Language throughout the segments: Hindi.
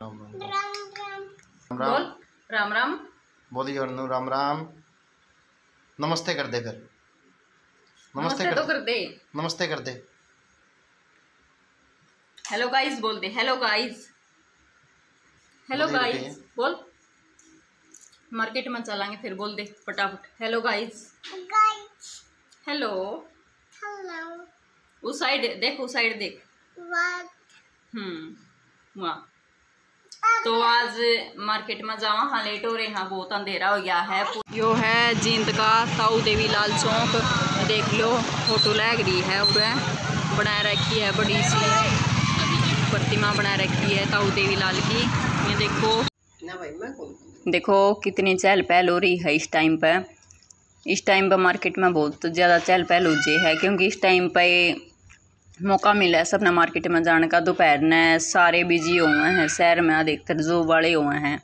राम राम राम राम राम बोल। राम राम राम बोलिए राम राम नमस्ते कर दे फिर। नमस्ते नमस्ते तो कर कर दे। नमस्ते कर दे। हेलो गाइस बोल दे। हेलो गाइस हेलो गाइस बोल। मार्केट में चलांगे फिर बोल दे फटाफट। Hello guys guys hello hello उस साइड देख उस साइड देख। हम्म वहाँ। तो आज मार्केट में जावा। हाँ लेट हो रहे हैं। बहुत अंधेरा हो गया है। यो है जींद का ताऊ देवी लाल चौक। देख लो फ़ोटो लग रही है उरे बना रखी है बड़ी सी। प्रतिमा बना रखी है ताऊ देवी लाल की। ये देखो। देखो कितनी चहल पहल हो रही है इस टाइम पे। इस टाइम पर मार्केट में बहुत ज़्यादा चहल पहल हो जी है क्योंकि इस टाइम पे मौका मिला है सपना मार्केट में जाने का। दोपहर ने सारे बिज़ी हुए हैं, शहर में अधिकतर जो वाले हुए हैं।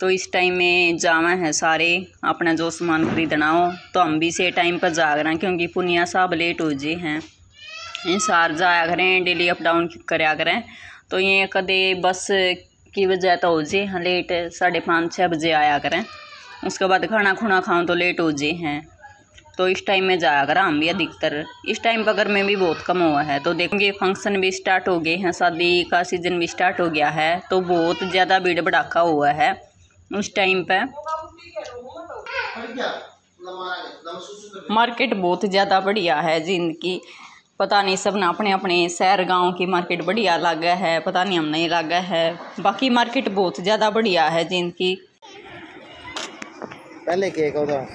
तो इस टाइम में जावे हैं सारे, अपना जो सामान खरीदना हो तो हम भी से टाइम पर जाग रहे हैं, क्योंकि पुनिया साहब लेट हो जे हैं। इन सार जाया करें डेली अप डाउन कराया करें। तो ये कदे बस की वजह तो हो जे हैं लेट साढ़े पाँच छः बजे आया करें। उसके बाद खाना खुना खाऊं तो लेट हो जे हैं। तो इस टाइम में जाया करा हम भी अधिकतर। इस टाइम पर गर्मी भी बहुत कम हुआ है तो देखेंगे फ़ंक्शन भी स्टार्ट हो गए हैं शादी का सीज़न भी स्टार्ट हो गया है तो बहुत ज़्यादा भीड़ भड़ाका हुआ है उस टाइम पे। मार्केट बहुत ज़्यादा बढ़िया है ज़िंदगी। पता नहीं सब ना अपने अपने शहर गाँव की मार्केट बढ़िया अलग है पता नहीं हम नहीं अलग है। बाकी मार्केट बहुत ज़्यादा बढ़िया है ज़िंदगी। पहले केक होता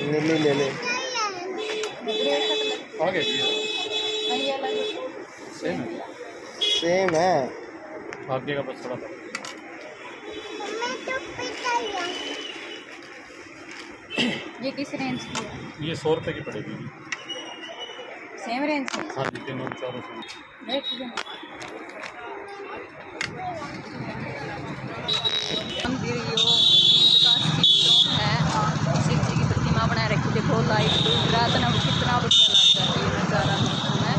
नीली ले ले। आगे। सेम है। सेम है। आगे का बस थोड़ा ये किस रेंज की है? ये सौ रुपये की पड़ेगी। सेम रेंज की? हाँ जी तीनों चारों सौ मंदिर यो नींद का शिव चौक है शिव जी की प्रतिमा बना रखी देखो लाइट रात में कितना बढ़िया लगता है ये नज़ारा मौसम है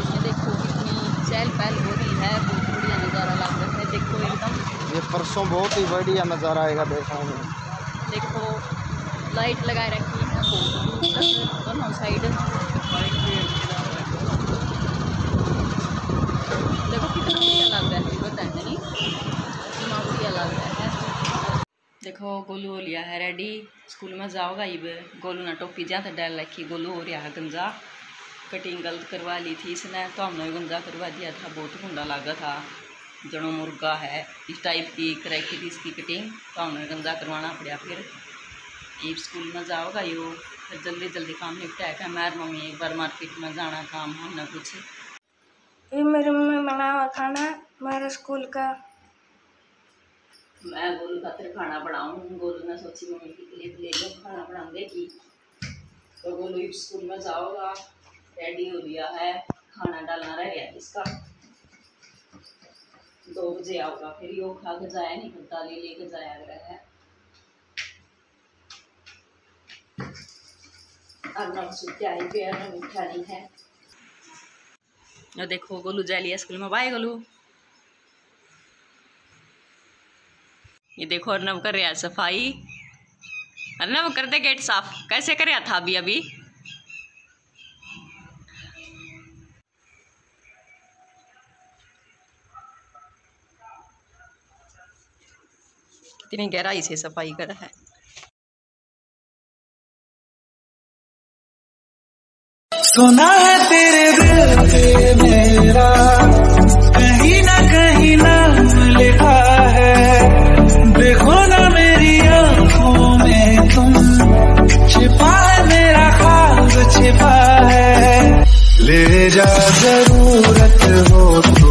इसमें देखो कितनी चहल पहल हो रही है बहुत बढ़िया नज़ारा लग रहा है देखो एकदम ये परसों बहुत ही बढ़िया नज़ारा आएगा देखा हूँ देखो लाइट लगाए रखी है। दोनों साइड देखो कितना बढ़िया है बताएँगे नहीं कितना बढ़िया है। देखो, गोलू हो लिया है रेडी स्कूल में जाओगा इब गोलू ने टोपी जहाँ तक डाल रखी गोलू हो रहा है गंजा। कटिंग गलत करवा ली थी इसने तो हमने गंजा करवा दिया था। बहुत गुंडा लगा था। जनो मुर्गा है। इस टाइप की कर रखी थी इसकी कटिंग तो हमने गंजा करवाना पड़ा फिर ईब स्कूल में जाओगा यो फिर जल्दी जल्दी काम निपटाया क्या मेरे मम्मी एक बार मार्केट में जाना काम हमने कुछ। ये मेरी मम्मी बना हुआ खाना मेरे स्कूल का। मैं गोलू खातिर खाना बनाऊँ। गोलू ने सोची मम्मी की क्लिप ले लो खाना बना देगी तो गोलू स्कूल में जाओगा। रेडी हो गया है। खाना डालना रह गया इसका। दो बजे आओगा, फिर यो खा के जाया नहीं करता ले लेके जाया रहा है। उठा नहीं है। देखो, गोलू जा लिया स्कूल में बाय गोलू। ये देखो, अर्नब कर रहा है सफ़ाई। अर्नब, कर दे गेट साफ़। कैसे कर रहा था अभी अभी? कितनी गहराई से सफ़ाई करा है। सुना है तेरे मेरा, कहीं है। देखो ना मेरी आँखों में तुम, छिपा है मेरा छिपा है। ले ज़रूरत हो तो